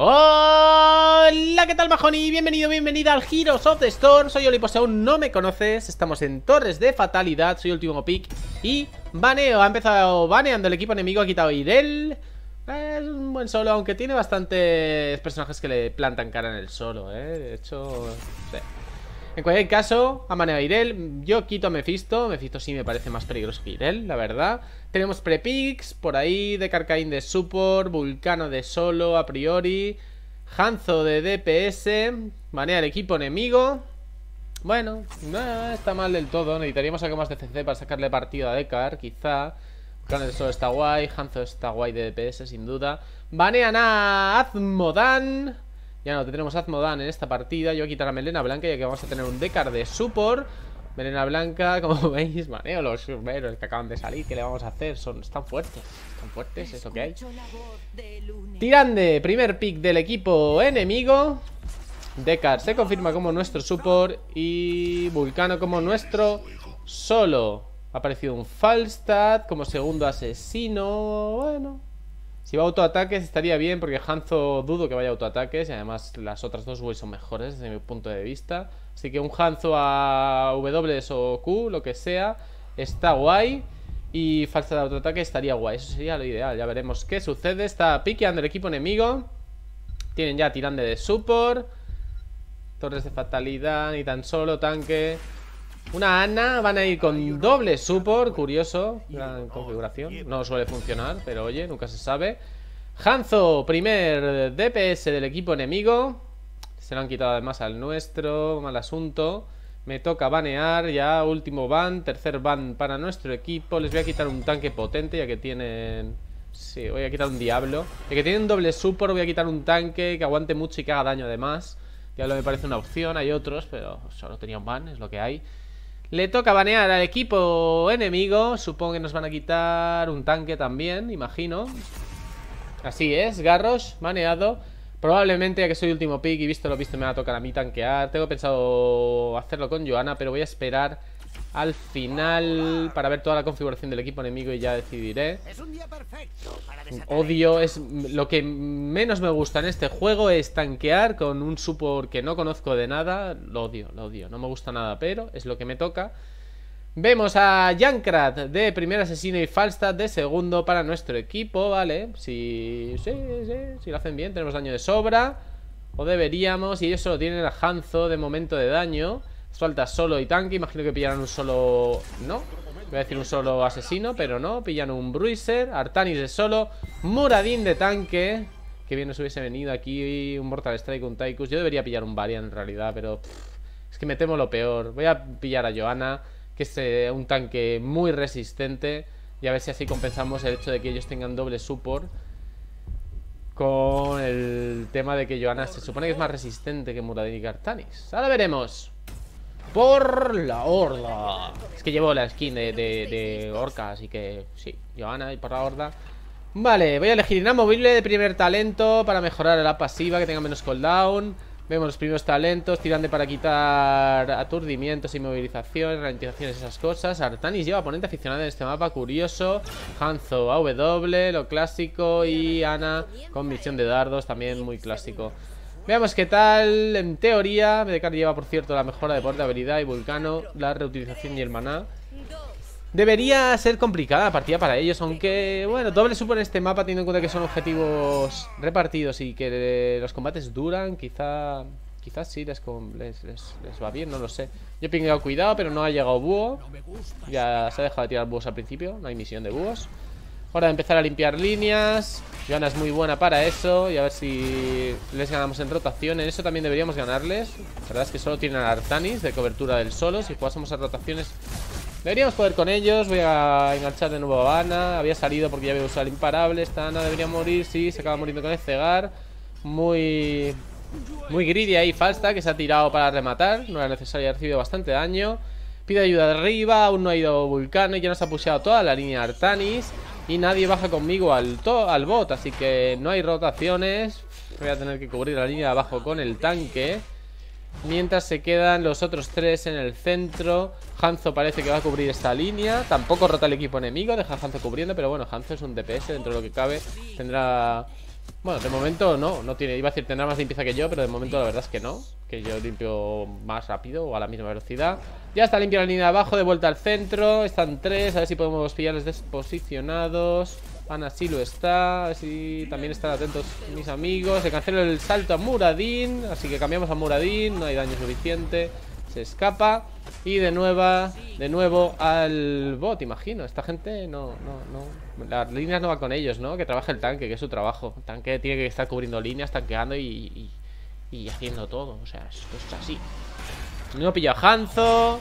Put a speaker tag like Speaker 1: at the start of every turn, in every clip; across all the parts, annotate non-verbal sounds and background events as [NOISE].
Speaker 1: Hola, ¿qué tal Majoni? Bienvenido, bienvenida al Heroes of the Storm. Soy Oli, si aún no me conoces. Estamos en Torres de Fatalidad, soy último pick. Y baneo, ha empezado baneando el equipo enemigo Ha quitado Irel Es un buen solo, aunque tiene bastantes personajes que le plantan cara en el solo, eh De hecho, En cualquier caso, ha baneado Irel Yo quito a Mephisto, Mephisto sí me parece más peligroso que Irel, la verdad tenemos prepix, por ahí de Carcaín de support, Vulcano de solo a priori, Hanzo de DPS, manea el equipo enemigo. Bueno, no está mal del todo, necesitaríamos algo más de CC para sacarle partido a Dekar, quizá. Vulcano de solo está guay, Hanzo está guay de DPS sin duda. Banean a Azmodan. Ya no tenemos Azmodan en esta partida. Yo voy a quitar a Melena Blanca ya que vamos a tener un Dekar de support. Melena blanca, [LAUGHS] como veis, maneo los sumeros que acaban de salir. ¿Qué le vamos a hacer? Son, están fuertes. Están fuertes, es lo que hay. Tirande, primer pick del equipo enemigo. Dekar se confirma como nuestro support. Y Vulcano como nuestro solo. Ha aparecido un Falstad como segundo asesino. Bueno, si va a autoataques estaría bien porque Hanzo dudo que vaya a autoataques y además las otras dos ways son mejores desde mi punto de vista. Así que un Hanzo a W o Q, lo que sea, está guay. Y falsa de autoataque estaría guay. Eso sería lo ideal. Ya veremos qué sucede. Está piqueando el equipo enemigo. Tienen ya tirande de support. Torres de fatalidad, ni tan solo tanque. Una Ana, van a ir con doble support, curioso, gran configuración. No suele funcionar, pero oye, nunca se sabe. Hanzo, primer DPS del equipo enemigo. Se lo han quitado además al nuestro, mal asunto. Me toca banear, ya último ban, tercer ban para nuestro equipo. Les voy a quitar un tanque potente ya que tienen... Sí, voy a quitar un diablo. Ya que tienen doble support, voy a quitar un tanque que aguante mucho y que haga daño además. Diablo me parece una opción, hay otros, pero solo tenía un ban, es lo que hay. Le toca banear al equipo enemigo. Supongo que nos van a quitar un tanque también, imagino. Así es, Garrosh, baneado. Probablemente, ya que soy último pick y visto lo visto, me va a tocar a mí tanquear. Tengo pensado hacerlo con Joana, pero voy a esperar al final para ver toda la configuración del equipo enemigo y ya decidiré. Odio, es lo que menos me gusta en este juego es tanquear con un support que no conozco de nada. Lo odio, lo odio, no me gusta nada, pero es lo que me toca. Vemos a Jankrat de primer asesino y Falstad de segundo para nuestro equipo, ¿vale? Si, sí, sí, si lo hacen bien, tenemos daño de sobra. O deberíamos, y ellos solo tienen a Hanzo de momento de daño. Falta solo y tanque, imagino que pillarán un solo... No, voy a decir un solo asesino, pero no. Pillan un Bruiser, Artanis de solo, Muradin de tanque. Que bien nos hubiese venido aquí un Mortal Strike, un Taikus. Yo debería pillar un Varian en realidad, pero... es que me temo lo peor. Voy a pillar a Johanna que es eh, un tanque muy resistente. Y a ver si así compensamos el hecho de que ellos tengan doble support. Con el tema de que Johanna se supone que es más resistente que Muradin y Artanis. Ahora veremos. Por la horda. Es que llevo la skin de, de, orca, así que sí, Johanna y por la horda. Vale, voy a elegir inamovible de primer talento para mejorar la pasiva, que tenga menos cooldown. Vemos los primeros talentos, tirande para quitar aturdimientos, inmovilización, ralentizaciones, esas cosas. Artanis lleva oponente aficionado en este mapa, curioso. Hanzo AW, lo clásico. Y Ana con misión de dardos, también muy clásico. Veamos qué tal. En teoría, Medekar lleva, por cierto, la mejora de portabilidad y Vulcano, la reutilización y el maná. Debería ser complicada la partida para ellos, aunque, bueno, doble supone este mapa teniendo en cuenta que son objetivos repartidos y que los combates duran, quizá... Quizás sí les, les, va bien, no lo sé Yo he pingado cuidado, pero no ha llegado búho Ya se ha dejado de tirar búhos al principio No hay misión de búhos Hora de empezar a limpiar líneas. Joana es muy buena para eso Y a ver si les ganamos en rotación En eso también deberíamos ganarles. La verdad es que solo tienen Artanis de cobertura del solo. Si jugásemos a rotaciones Deberíamos poder con ellos. Voy a enganchar de nuevo a Ana. Había salido porque ya había usado el imparable. Esta Ana debería morir, sí, se acaba muriendo con el cegar. Muy... Muy greedy ahí, Falsta Que se ha tirado para rematar. No era necesario, ha recibido bastante daño. Pide ayuda de arriba, aún no ha ido Vulcano Y ya nos ha pusheado toda la línea Artanis Y nadie baja conmigo al, al bot Así que no hay rotaciones. Voy a tener que cubrir la línea de abajo con el tanque. Mientras se quedan los otros tres en el centro Hanzo parece que va a cubrir esta línea. Tampoco rota el equipo enemigo Deja a Hanzo cubriendo Pero bueno, Hanzo es un DPS dentro de lo que cabe Tendrá Bueno, de momento no, no tiene, iba a decir tendrá más limpieza que yo Pero de momento la verdad es que no Que yo limpio más rápido o a la misma velocidad. Ya está limpia la línea de abajo, de vuelta al centro. Están tres, a ver si podemos pillarles desposicionados. Ana sí lo está Así también están atentos mis amigos. Se cancela el salto a Muradín Así que cambiamos a Muradín, no hay daño suficiente Se escapa. Y de nueva, de nuevo al bot, imagino. Esta gente no, no, no Las líneas no va con ellos, ¿no? Que trabaja el tanque, que es su trabajo. El tanque tiene que estar cubriendo líneas, tanqueando y, y, haciendo todo O sea, esto es así. No pilla a Hanzo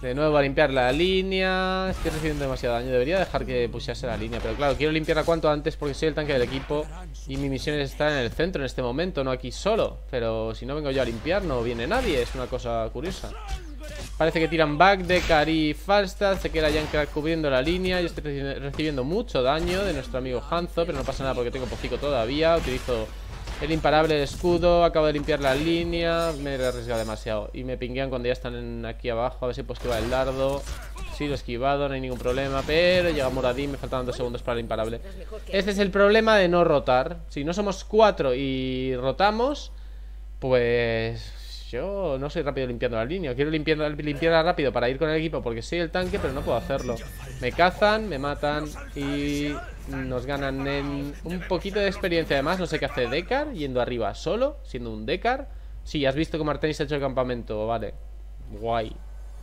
Speaker 1: de nuevo a limpiar la línea Estoy recibiendo demasiado daño Debería dejar que pusiese la línea Pero claro, quiero limpiarla cuanto antes Porque soy el tanque del equipo Y mi misión es estar en el centro en este momento No aquí solo Pero si no vengo yo a limpiar No viene nadie Es una cosa curiosa. Parece que tiran back de Cari Falstad Se queda ya cubriendo la línea Yo estoy recibiendo mucho daño de nuestro amigo Hanzo Pero no pasa nada porque tengo pocico todavía Utilizo el imparable escudo, acabo de limpiar la línea Me he arriesgado demasiado. Y me pinguean cuando ya están aquí abajo A ver si puedo esquivar el dardo. Sí, lo he esquivado, no hay ningún problema Pero llega Muradín, me faltan dos segundos para el imparable. Este es el problema de no rotar. Si no somos cuatro y rotamos Pues yo no soy rápido limpiando la línea Quiero limpiarla, limpiarla rápido para ir con el equipo Porque soy el tanque, pero no puedo hacerlo. Me cazan, me matan Y nos ganan un poquito de experiencia Además, no sé qué hace Dekar Yendo arriba solo, siendo un Dekar Sí, has visto cómo Artenis ha hecho el campamento Vale, guay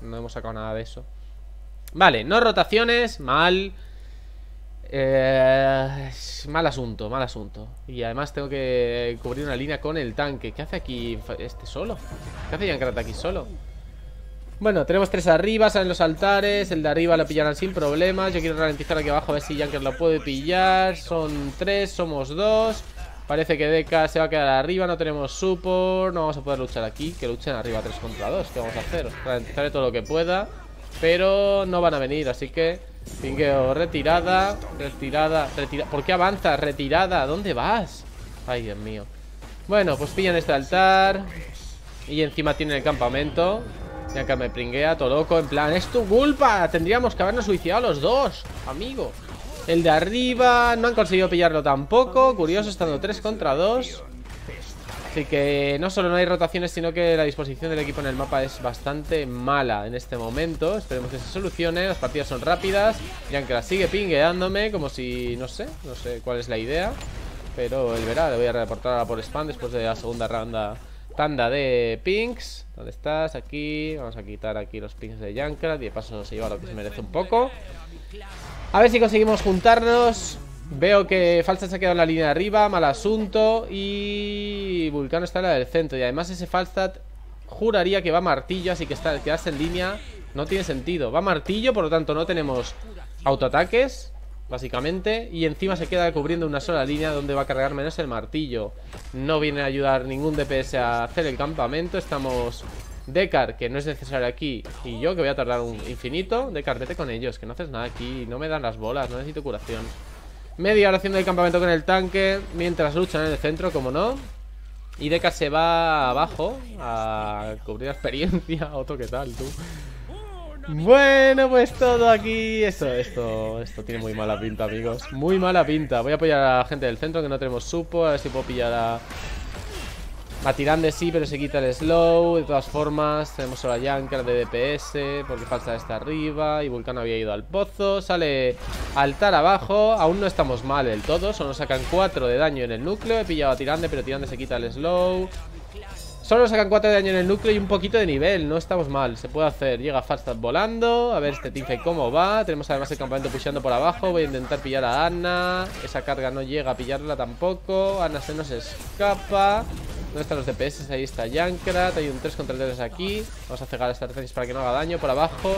Speaker 1: No hemos sacado nada de eso. Vale, no rotaciones, mal. Eh, mal asunto, mal asunto Y además tengo que cubrir una línea con el tanque ¿Qué hace aquí este solo? ¿Qué hace Yankrat aquí solo? Bueno, tenemos tres arriba, salen los altares El de arriba lo pillarán sin problemas Yo quiero ralentizar aquí abajo a ver si Yankrat lo puede pillar Son tres, somos dos Parece que Deka se va a quedar arriba No tenemos support, no vamos a poder luchar aquí Que luchen arriba 3 contra 2 ¿Qué vamos a hacer? Ralentizaré todo lo que pueda Pero no van a venir, así que Pingueo, retirada Retirada, retirada ¿Por qué avanzas? Retirada, ¿dónde vas? Ay, Dios mío Bueno, pues pillan este altar Y encima tienen el campamento Ya que me pringuea, todo loco En plan, es tu culpa Tendríamos que habernos suicidado los dos Amigo El de arriba, no han conseguido pillarlo tampoco Curioso, estando 3 contra 2 Así que no solo no hay rotaciones, sino que la disposición del equipo en el mapa es bastante mala en este momento. Esperemos que se solucione, las partidas son rápidas. la sigue pingueándome como si, no sé, no sé cuál es la idea. Pero él verá, le voy a reportar ahora por spam después de la segunda ronda tanda de pinks. ¿Dónde estás? Aquí. Vamos a quitar aquí los pinks de Jankrat y de paso se lleva lo que se merece un poco. A ver si conseguimos juntarnos. Veo que Falstad se ha quedado en la línea de arriba Mal asunto Y Vulcano está en la del centro. Y además ese Falstad juraría que va martillo Así que está, quedarse en línea no tiene sentido. Va martillo, por lo tanto no tenemos autoataques Básicamente Y encima se queda cubriendo una sola línea Donde va a cargar menos el martillo. No viene a ayudar ningún DPS a hacer el campamento. Estamos Dekar, que no es necesario aquí Y yo que voy a tardar un infinito. Dekar, vete con ellos, que no haces nada aquí No me dan las bolas, no necesito curación Media hora haciendo el campamento con el tanque Mientras luchan en el centro, como no. Y Deca se va abajo A cubrir experiencia. [LAUGHS] Otro que tal, tú bueno, pues todo aquí. Esto, esto, esto tiene muy mala pinta, amigos. Muy mala pinta. Voy a apoyar a la gente del centro que no tenemos supo. A ver si puedo pillar a a de sí, pero se quita el slow. De todas formas, tenemos solo a Yankar de DPS Porque falta está arriba Y Vulcano había ido al pozo. Sale altar abajo. Aún no estamos mal del todo Solo sacan 4 de daño en el núcleo. He pillado a Tirande, pero Tirande se quita el slow. Solo sacan 4 de daño en el núcleo y un poquito de nivel No estamos mal, se puede hacer Llega Falstad volando. A ver este teamfight cómo va. Tenemos además el campamento pushando por abajo. Voy a intentar pillar a Ana. Esa carga no llega a pillarla tampoco. Ana se nos escapa ¿Dónde están los DPS? Ahí está Jankrat Hay un 3 contra 3 aquí. Vamos a cegar esta defensa para que no haga daño Por abajo.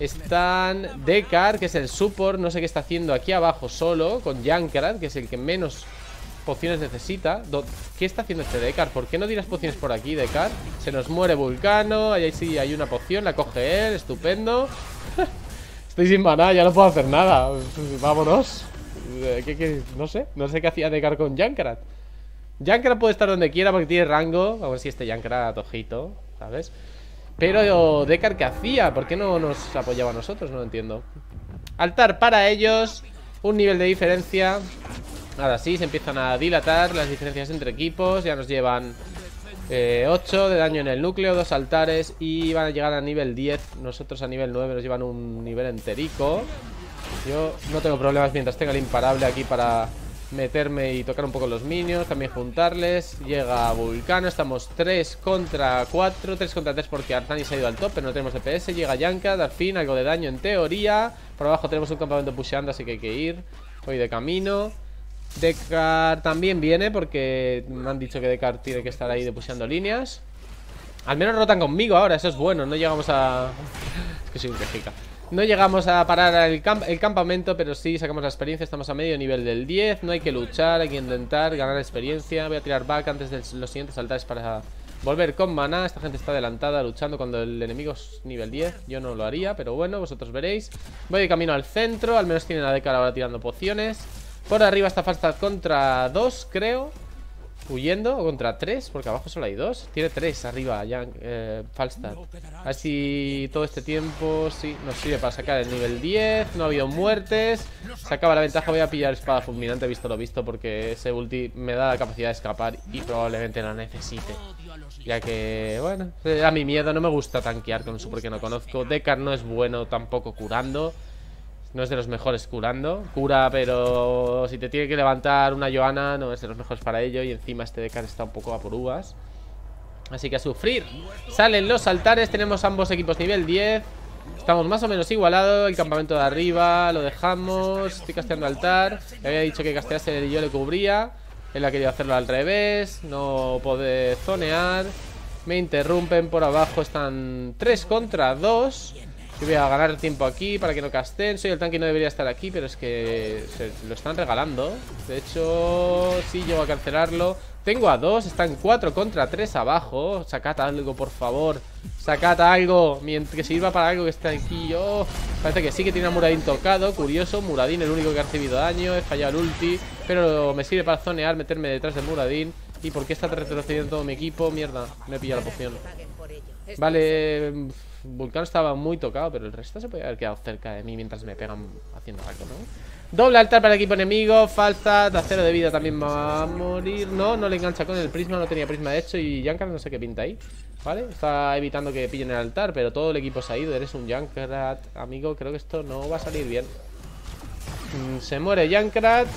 Speaker 1: Están Dekar, que es el support No sé qué está haciendo aquí abajo solo Con Jankrat, que es el que menos pociones necesita. ¿Qué está haciendo este Dekar? ¿Por qué no tiras pociones por aquí, Dekar? Se nos muere Vulcano Ahí sí hay una poción, la coge él Estupendo. [LAUGHS] Estoy sin maná, ya no puedo hacer nada. Vámonos. Eh, ¿Qué, No sé, no sé qué hacía Dekar con Jankrat Jankrat puede estar donde quiera porque tiene rango. A ver si este Jankrat ojito, ¿sabes? Pero Dekar, ¿qué hacía? ¿Por qué no nos apoyaba a nosotros? No lo entiendo. Altar para ellos. Un nivel de diferencia. Ahora sí, se empiezan a dilatar las diferencias entre equipos. Ya nos llevan 8 eh, de daño en el núcleo, dos altares Y van a llegar a nivel 10 Nosotros a nivel 9 nos llevan un nivel enterico. Yo no tengo problemas mientras tenga el imparable aquí para meterme y tocar un poco los minions, también juntarles. Llega Vulcano, estamos 3 contra 4, 3 contra 3 porque Artani se ha ido al top, pero no tenemos DPS. Llega Yanka, al fin, algo de daño en teoría. Por abajo tenemos un campamento pusheando, así que hay que ir. Voy de camino. Dekar también viene porque me han dicho que Dekar tiene que estar ahí de pusheando líneas. Al menos rotan conmigo ahora, eso es bueno, no llegamos a... [LAUGHS] es que soy un quejica. No llegamos a parar el, campamento, pero sí sacamos la experiencia. Estamos a medio nivel del 10. No hay que luchar, hay que intentar ganar experiencia. Voy a tirar back antes de los siguientes altares para volver con maná. Esta gente está adelantada luchando cuando el enemigo es nivel 10. Yo no lo haría, pero bueno, vosotros veréis. Voy de camino al centro. Al menos tiene la cara ahora tirando pociones. Por arriba está Falstad contra 2, creo. Huyendo contra 3, porque abajo solo hay 2 Tiene 3 arriba, ya, eh, Falstad Así todo este tiempo Sí, nos sirve para sacar el nivel 10 No ha habido muertes. Se acaba la ventaja, voy a pillar espada fulminante Visto lo visto, porque ese ulti me da la capacidad de escapar Y probablemente la necesite. Ya que, bueno, a mi miedo No me gusta tanquear con su porque no conozco. Dekar no es bueno tampoco curando no es de los mejores curando Cura, pero si te tiene que levantar una Joana No es de los mejores para ello Y encima este Decan está un poco a por uvas. Así que a sufrir. Salen los altares, tenemos ambos equipos nivel 10 Estamos más o menos igualados El campamento de arriba, lo dejamos Estoy casteando altar. Le había dicho que castease y yo le cubría. Él ha querido hacerlo al revés No puede zonear. Me interrumpen por abajo Están 3 contra 2 voy a ganar tiempo aquí para que no casten. Soy el tanque y no debería estar aquí Pero es que se lo están regalando. De hecho, sí, llego a cancelarlo. Tengo a dos, están cuatro contra tres abajo. Sacad algo, por favor. Sacad algo, mientras que sirva para algo que está aquí yo. Parece que sí que tiene a Muradín tocado Curioso, Muradín el único que ha recibido daño. He fallado el ulti Pero me sirve para zonear, meterme detrás de Muradín. ¿Y por qué está retrocediendo todo mi equipo? Mierda, me he pillado la poción. Vale... Vulcano estaba muy tocado, pero el resto se podía haber quedado cerca de mí mientras me pegan haciendo algo, ¿no? Doble altar para el equipo enemigo, falta, acero de vida también va a morir No, no le engancha con el prisma, no tenía prisma de hecho Y Jankrat no sé qué pinta ahí ¿Vale? Está evitando que pillen el altar, pero todo el equipo se ha ido Eres un Jankrat, amigo, creo que esto no va a salir bien mm, Se muere Jankrat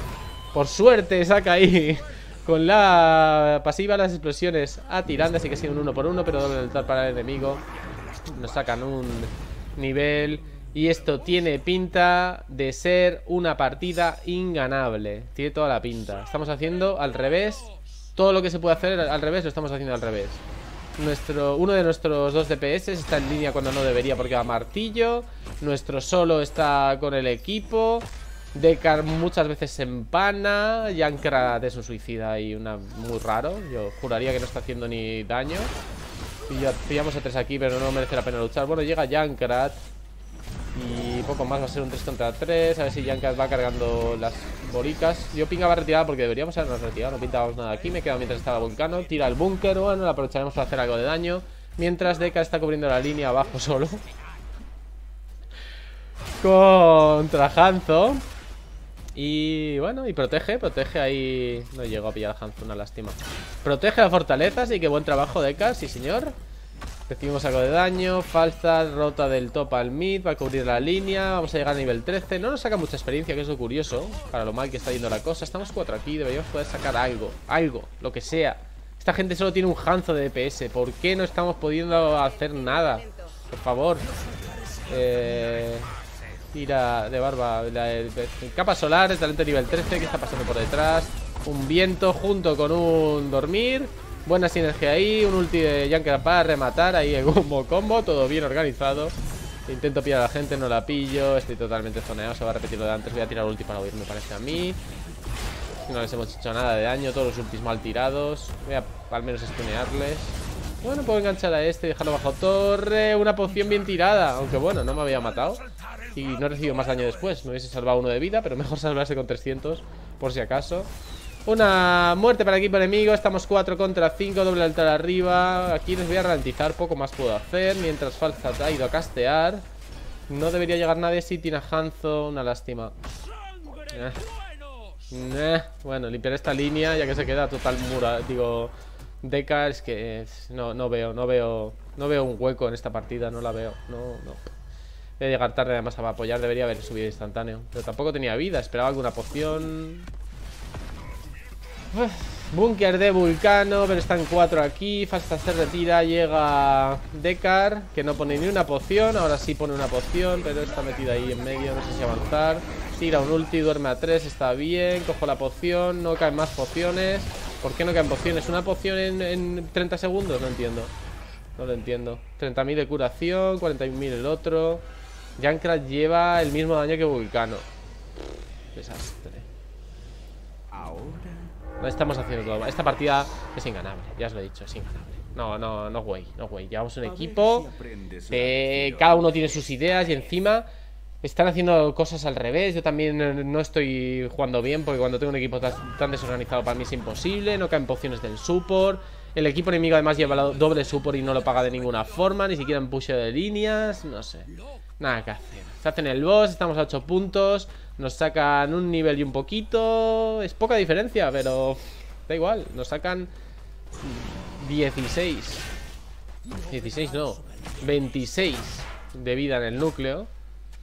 Speaker 1: Por suerte saca ahí [LAUGHS] Con la pasiva las explosiones a tirando Así que sigue un uno por uno, pero doble altar para el enemigo nos sacan un nivel Y esto tiene pinta de ser una partida inganable. Tiene toda la pinta. Estamos haciendo al revés. Todo lo que se puede hacer al revés lo estamos haciendo al revés. Nuestro, Uno de nuestros dos DPS está en línea cuando no debería porque va martillo. Nuestro solo está con el equipo. Dekar muchas veces se empana. Yankrat es un suicida y una muy raro. Yo juraría que no está haciendo ni daño pillamos a tres aquí, pero no merece la pena luchar. Bueno, llega Jankrat. Y poco más, va a ser un 3 contra 3. A ver si Jankrat va cargando las bolicas. Yo pingaba retirada porque deberíamos habernos retirado. No pintábamos nada aquí. Me quedo mientras estaba Vulcano. Tira el búnker. Bueno, lo aprovecharemos para hacer algo de daño. Mientras Deka está cubriendo la línea abajo [LAUGHS] solo. Contra Hanzo. Y bueno, y protege, protege ahí... No llego a pillar a Hanzo, una lástima. Protege la fortaleza, así que buen trabajo Deka, sí señor. Recibimos algo de daño, falsa, rota del top al mid Va a cubrir la línea, vamos a llegar a nivel 13 No nos saca mucha experiencia, que es lo curioso Para lo mal que está yendo la cosa. Estamos cuatro aquí, deberíamos poder sacar algo Algo, lo que sea. Esta gente solo tiene un Hanzo de DPS ¿Por qué no estamos pudiendo hacer nada? Por favor. Eh... Tira de barba la, Capa solar, talento nivel 13 ¿Qué está pasando por detrás? Un viento junto con un dormir Buena sinergia ahí Un ulti de Yankera para rematar Ahí el combo combo Todo bien organizado. Intento pillar a la gente, no la pillo Estoy totalmente zoneado, se va a repetir lo de antes Voy a tirar ulti para huir, me parece a mí. No les hemos hecho nada de daño Todos los ultis mal tirados Voy a al menos estunearles Bueno, puedo enganchar a este y dejarlo bajo torre Una poción bien tirada Aunque bueno, no me había matado y no he recibido más daño después. Me hubiese salvado uno de vida, pero mejor [LAUGHS] salvarse con 300 Por si acaso. Una muerte para el equipo enemigo. Estamos 4 contra 5, doble altar arriba. Aquí les voy a ralentizar, poco más puedo hacer. Mientras Falzat ha ido a castear No debería llegar nadie si tiene a Hanzo. Una lástima. Eh. bueno, limpiar esta línea ya que se queda total mura, digo, Deca es que no, no veo, no veo, no veo un hueco en esta partida, no la veo, no, no. Voy a llegar tarde además a apoyar, debería haber subido instantáneo, pero tampoco tenía vida, esperaba alguna poción. Búnker de Vulcano, pero están cuatro aquí. Fasta se retira, llega Dekar, que no pone ni una poción. Ahora sí pone una poción, pero está metida ahí en medio, no sé si avanzar. Tira un ulti, duerme a tres, está bien. Cojo la poción, no caen más pociones. ¿Por qué no caen pociones? ¿Una poción en, 30 segundos? No entiendo. No lo entiendo. 30.000 de curación, 41.000 el otro. Junkrat lleva el mismo daño que Vulcano. Desastre. No estamos haciendo todo Esta partida es inganable, ya os lo he dicho, es inganable. No, no, no güey, no güey Llevamos un equipo Cada uno tiene sus ideas y encima Están haciendo cosas al revés. Yo también no estoy jugando bien Porque cuando tengo un equipo tan, desorganizado Para mí es imposible, no caen pociones del support. El equipo enemigo además lleva doble support Y no lo paga de ninguna forma Ni siquiera en push de líneas, no sé Nada que hacer. Se hacen el boss, estamos a 8 puntos nos sacan un nivel y un poquito. Es poca diferencia, pero Da igual, nos sacan 16 16 no 26 de vida en el núcleo.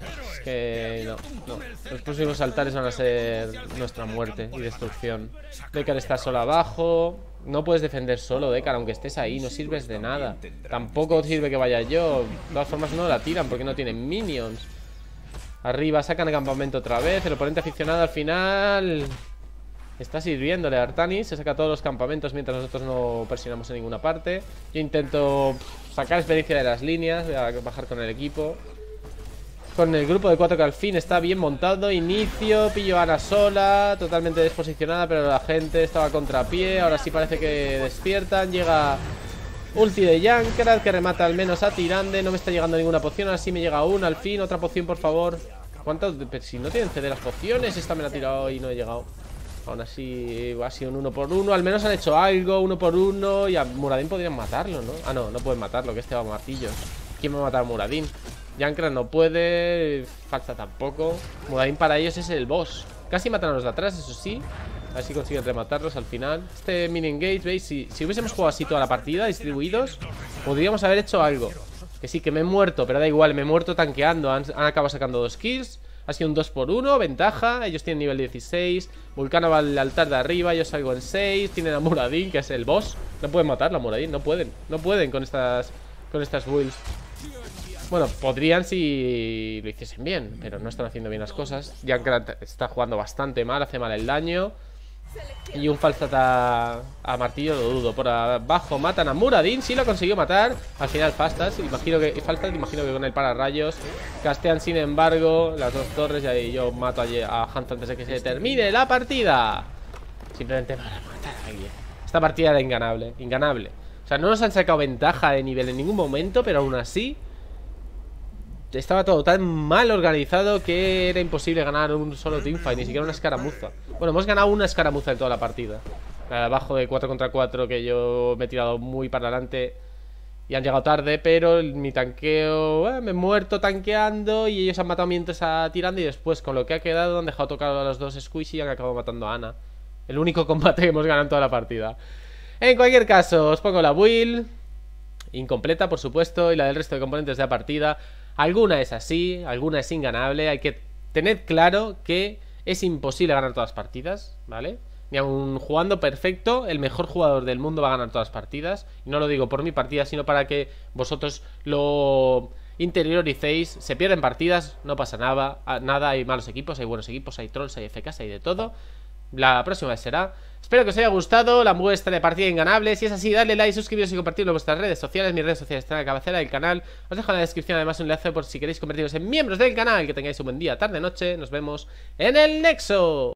Speaker 1: Es que no, no. Los próximos altares van a ser Nuestra muerte y destrucción. Dekar está solo abajo No puedes defender solo, Dekar, aunque estés ahí No sirves de nada. Tampoco sirve que vaya yo. De todas formas no la tiran porque no tienen minions. Arriba sacan el campamento otra vez. El oponente aficionado al final Está sirviéndole a Artanis Se saca todos los campamentos mientras nosotros no presionamos en ninguna parte. Yo intento sacar experiencia de las líneas Voy a bajar con el equipo Con el grupo de cuatro que al fin está bien montado. Inicio, pillo a Ana sola Totalmente desposicionada Pero la gente estaba a contrapié. Ahora sí parece que despiertan. Llega Ulti de Junkrat que remata al menos a Tirande. No me está llegando ninguna poción, así me llega una. Al fin Otra poción por favor. ¿Cuántas? Si no tienen CD las pociones Esta me la ha tirado y no he llegado. Aún así ha sido un uno por uno. Al menos han hecho algo, uno por uno. Y a Muradin podrían matarlo, ¿no? Ah, no, no pueden matarlo, que este va a martillos ¿Quién va a matar a Muradin? Junkrat no puede Falta tampoco. Muradin para ellos es el boss. Casi matan a los de atrás, eso sí. A ver si consiguen rematarlos al final. Este mini engage, ¿veis? Si, hubiésemos jugado así toda la partida, distribuidos Podríamos haber hecho algo. Que sí, que me he muerto, pero da igual Me he muerto tanqueando. Han, acabado sacando dos kills. Ha sido un 2 por 1 ventaja. Ellos tienen nivel 16 Vulcano va al altar de arriba Yo salgo en 6 Tienen a Muradin, que es el boss. No pueden matarlo a Muradin, no pueden. No pueden con estas, con estas builds bueno, podrían si lo hiciesen bien Pero no están haciendo bien las cosas Junkrat está jugando bastante mal, hace mal el daño y un falsata a martillo lo dudo. Por abajo matan a Muradin. Sí lo consiguió matar. Al final Fastas. Imagino que. Faltas, imagino que con el pararrayos. Castean sin embargo las dos torres. Y ahí yo mato a, Hans antes de que se termine la partida. Simplemente para matar a alguien. Esta partida era inganable. Inganable. O sea, no nos han sacado ventaja de nivel en ningún momento. Pero aún así estaba todo tan mal organizado que era imposible ganar un solo teamfight, ni siquiera una escaramuza. Bueno, hemos ganado una escaramuza en toda la partida. Abajo de 4 contra 4 que yo me he tirado muy para adelante y han llegado tarde, pero mi tanqueo... Eh, me he muerto tanqueando y ellos han matado mientras a tirando y después con lo que ha quedado han dejado tocado a los dos squishy y han acabado matando a Ana. El único [LAUGHS] combate que hemos ganado en toda la partida. En cualquier caso, os pongo la build. Incompleta, por supuesto, y la del resto de componentes de la partida. Alguna es así, alguna es inganable. Hay que tener claro que es imposible ganar todas las partidas, ¿vale? Ni aun jugando perfecto, el mejor jugador del mundo va a ganar todas las partidas. Y no lo digo por mi partida, sino para que vosotros lo interioricéis. Se pierden partidas, no pasa nada. Nada, hay malos equipos, hay buenos equipos, hay trolls, hay FKs, hay de todo. La próxima será. Espero que os haya gustado la muestra de partida inganable. Si es así, dale like, suscribiros y compartirlo en vuestras redes sociales. Mis redes sociales están en la cabecera del canal. Os dejo en la descripción además un enlace por si queréis convertiros en miembros del canal. Que tengáis un buen día, tarde, noche. Nos vemos en el Nexo